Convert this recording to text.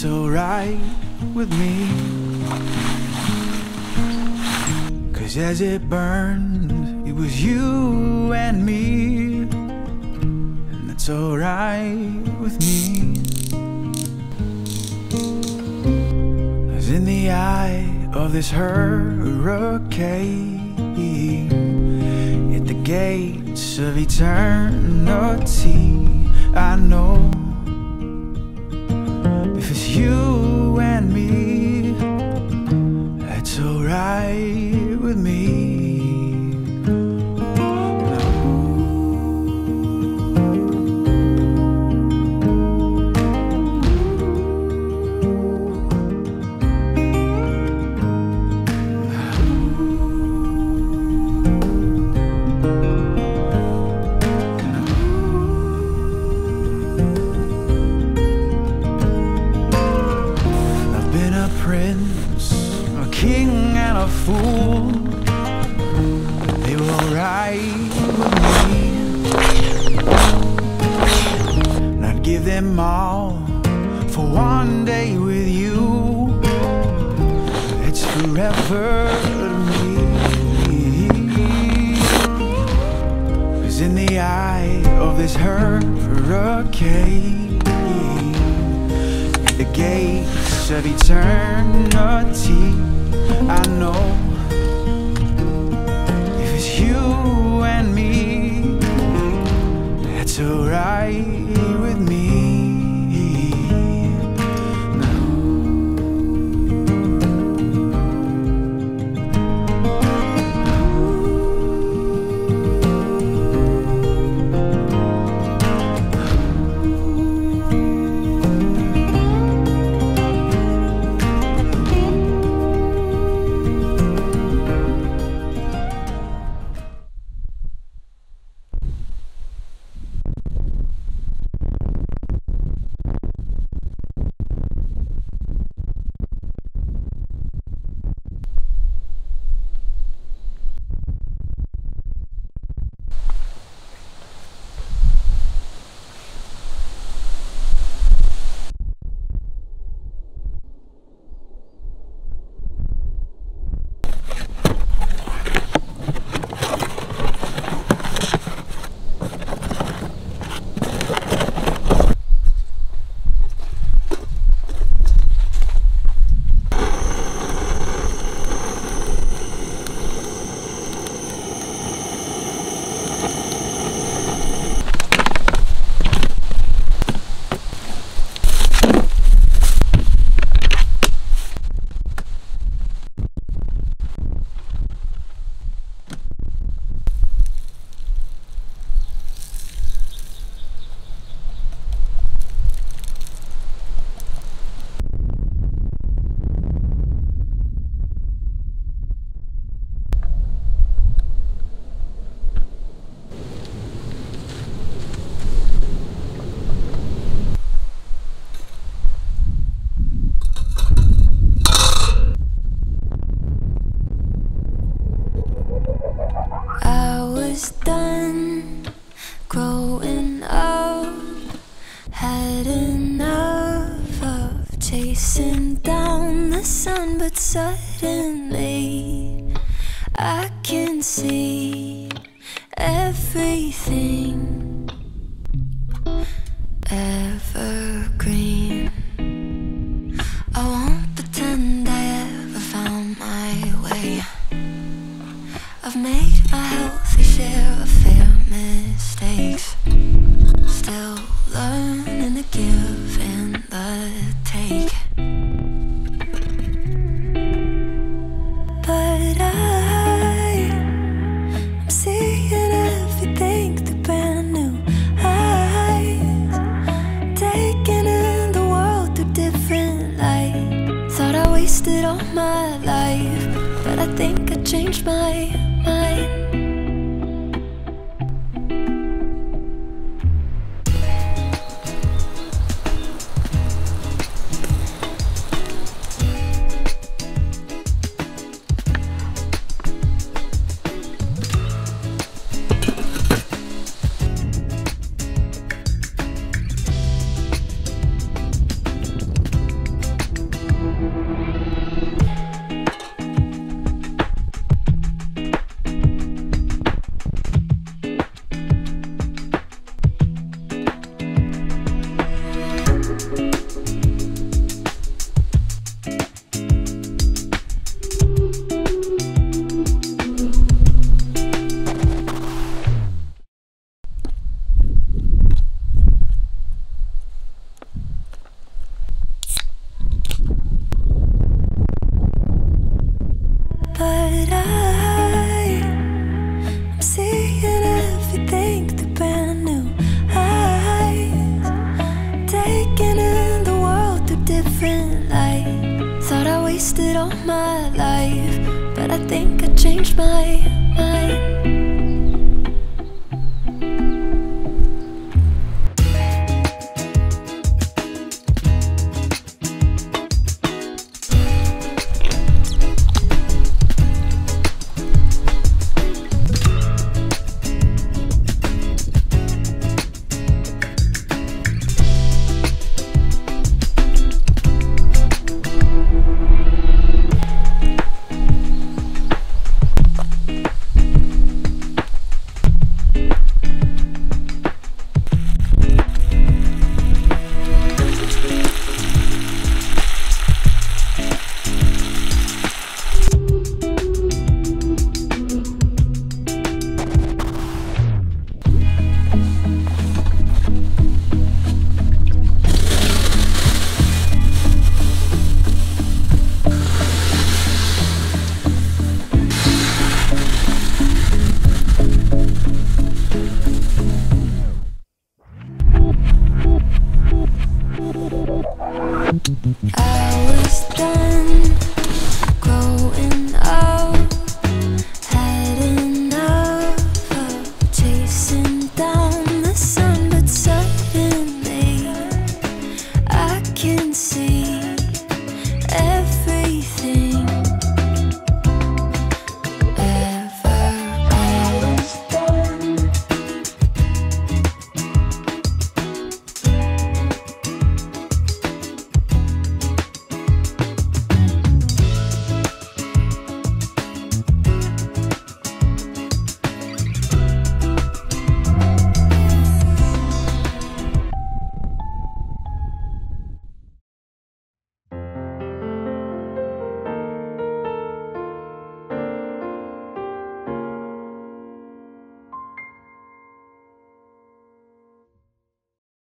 that's alright with me. Cause as it burned, it was you and me, and that's alright with me. As in the eye of this hurricane at the gates of eternity. I know if it's you and me, that's alright fool. They were alright with me. And I'd give them all for one day with suddenly I can see everything evergreen. I won't pretend I ever found my way. I've made my healthy share of fair mistakes. Wasted all my life, but I think I changed my mind. Different light. Thought I wasted all my life, but I think I changed my mind. I was done growing